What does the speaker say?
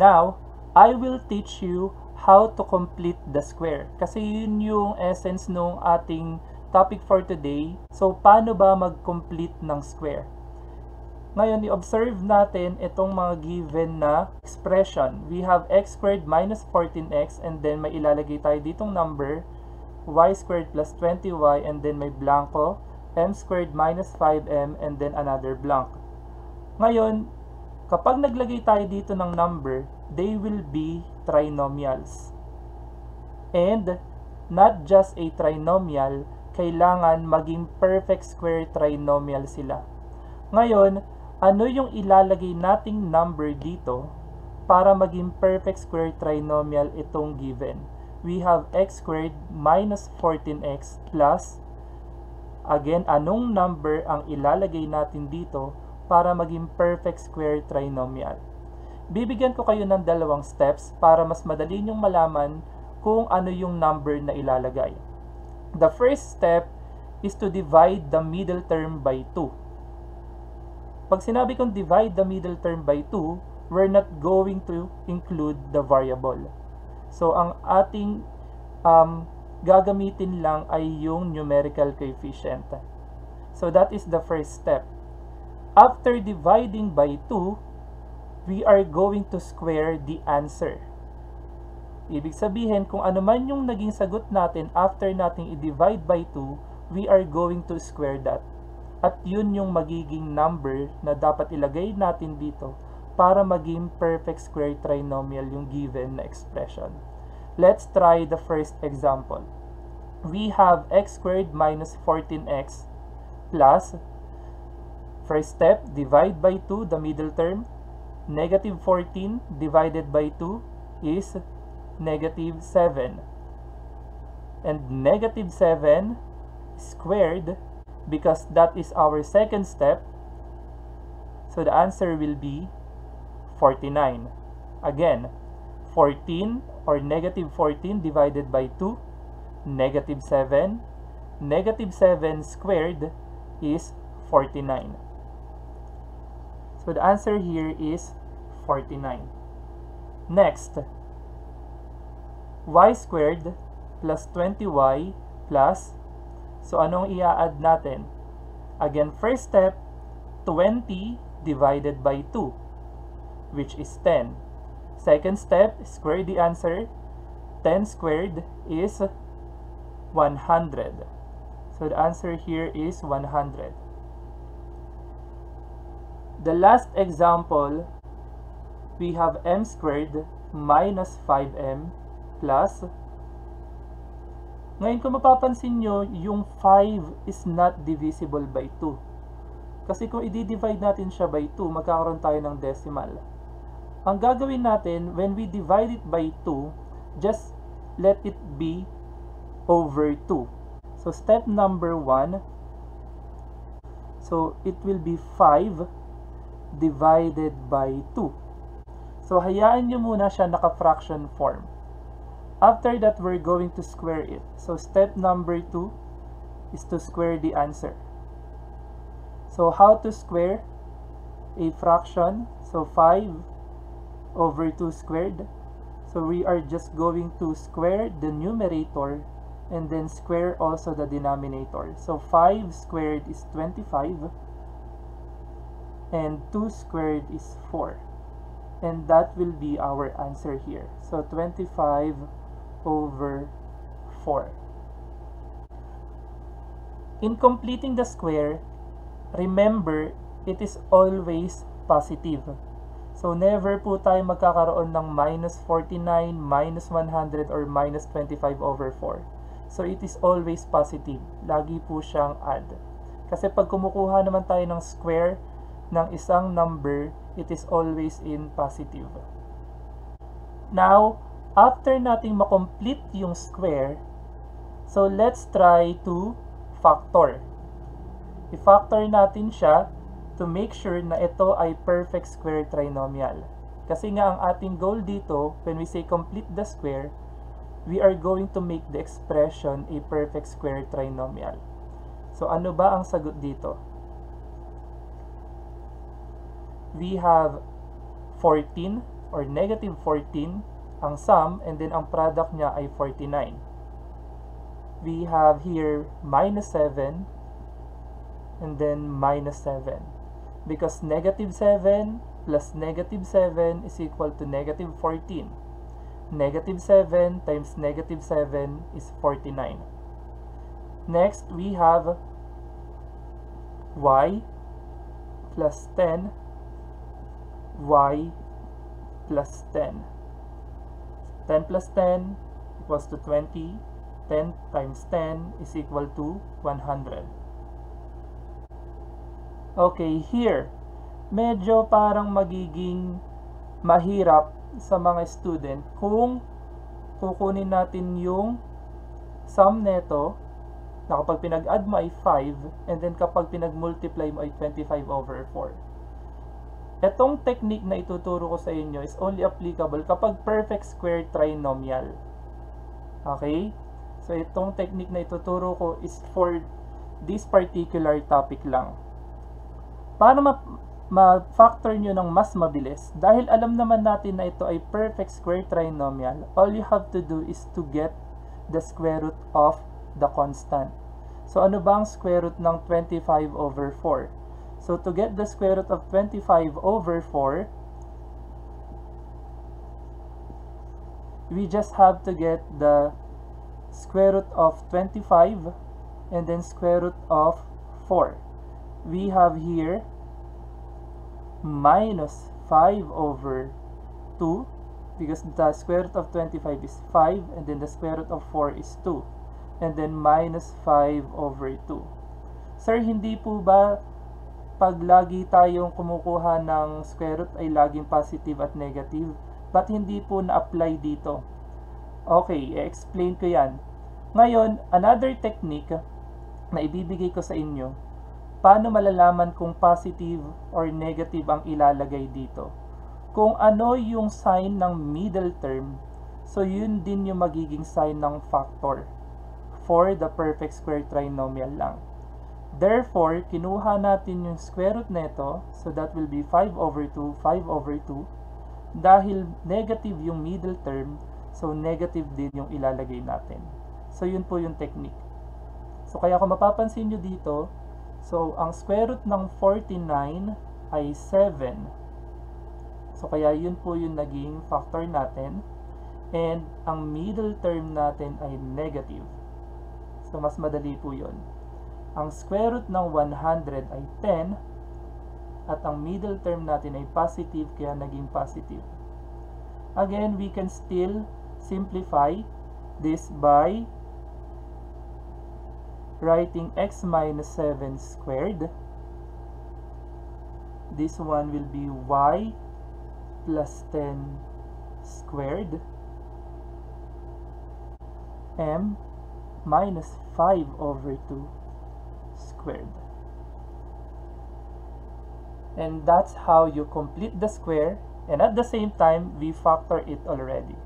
Now, I will teach you how to complete the square. Kasi yun yung essence nung ating topic for today. So, paano ba mag-complete ng square? Ngayon, i-observe natin itong mga given na expression. We have x squared minus 14x and then may ilalagay tayo ditong number y squared plus 20y and then may blanco m squared minus 5m and then another blank. Ngayon, kapag naglagay tayo dito ng number, they will be trinomials. And not just a trinomial, kailangan maging perfect square trinomial sila. Ngayon, ano yung ilalagay nating number dito para maging perfect square trinomial itong given? We have x squared minus 14x plus, again, anong number ang ilalagay natin dito para maging perfect square trinomial? Bibigyan ko kayo ng dalawang steps para mas madali nyong malaman kung ano yung number na ilalagay. The first step is to divide the middle term by 2. Pag sinabi kong divide the middle term by 2, we're not going to include the variable. So, ang ating um, gagamitin lang ay yung numerical coefficient. So, that is the first step. After dividing by 2, we are going to square the answer. Ibig sabihin, kung ano man yung naging sagot natin after nating i-divide by 2, we are going to square that. At yun yung magiging number na dapat ilagay natin dito para maging perfect square trinomial yung given na expression. Let's try the first example. We have x squared minus 14x plus, first step, divide by 2, the middle term. Negative 14 divided by 2 is negative 7. And negative 7 squared because that is our second step. So the answer will be 49. Again, 14 or negative 14 divided by 2, negative 7. Negative 7 squared is 49. So the answer here is 49. Next, y squared plus 20y plus So, anong i-add natin? Again, first step, 20 divided by 2, which is 10. Second step, square the answer. 10 squared is 100. So, the answer here is 100. The last example, we have m squared minus 5m plus ngayon kung mapapansin nyo, yung 5 is not divisible by 2. Kasi kung i-divide natin siya by 2, magkakaroon tayo ng decimal. Ang gagawin natin, when we divide it by 2, just let it be over 2. So step number 1, so it will be 5 divided by 2. So hayaan nyo muna siya naka-fraction form. After that, we're going to square it. So step number 2 is to square the answer. So how to square a fraction? So 5 over 2 squared. So we are just going to square the numerator and then square also the denominator. So 5 squared is 25 and 2 squared is 4. And that will be our answer here. So 25 over 4. In completing the square, remember, it is always positive. So, never po tayo magkakaroon ng minus 49, minus 100, or minus 25 over 4. So, it is always positive. Lagi po siyang add. Kasi pag kumukuha naman tayo ng square ng isang number, it is always in positive. Now, after nating makomplete yung square, so let's try to factor. I-factor natin siya to make sure na ito ay perfect square trinomial. Kasi nga ang ating goal dito, when we say complete the square, we are going to make the expression a perfect square trinomial. So ano ba ang sagot dito? We have 14 or negative 14 ang sum and then ang product niya ay 49. We have here minus 7 and then minus 7 because negative 7 plus negative 7 is equal to negative 14. Negative 7 times negative 7 is 49. Next, we have y plus 10 y plus 10. 10 plus 10 equals to 20. 10 times 10 is equal to 100. Okay, here, medyo parang magiging mahirap sa mga student kung kukunin natin yung sum neto na kapag pinag-add mo ay 5 and then kapag pinag-multiply mo ay 25 over 4. Itong technique na ituturo ko sa inyo is only applicable kapag perfect square trinomial. Okay? So, itong technique na ituturo ko is for this particular topic lang. Paano ma-factor ma nyo ng mas mabilis? Dahil alam naman natin na ito ay perfect square trinomial, all you have to do is to get the square root of the constant. So, ano ba ang square root ng 25 over 4? So, to get the square root of 25 over 4, we just have to get the square root of 25 and then square root of 4. We have here minus 5 over 2 because the square root of 25 is 5 and then the square root of 4 is 2 and then minus 5 over 2. Sir, hindi po ba pag lagi tayong kumukuha ng square root ay laging positive at negative? But hindi po na-apply dito? Okay, i-explain ko yan. Ngayon, another technique na ibibigay ko sa inyo, paano malalaman kung positive or negative ang ilalagay dito? Kung ano yung sign ng middle term, so yun din yung magiging sign ng factor for the perfect square trinomial lang. Therefore, kinuha natin yung square root nito, so that will be 5 over 2, 5 over 2. Dahil negative yung middle term, so negative din yung ilalagay natin. So, yun po yung technique. So, kaya kung mapapansin nyo dito, so, ang square root ng 49 ay 7. So, kaya yun po yung naging factor natin. And, ang middle term natin ay negative. So, mas madali po yun. Ang square root ng 100 ay 10 at ang middle term natin ay positive kaya naging positive. Again, we can still simplify this by writing x minus 7 squared. This one will be y plus 10 squared m minus 5 over 2 squared. And that's how you complete the square and at the same time we factor it already.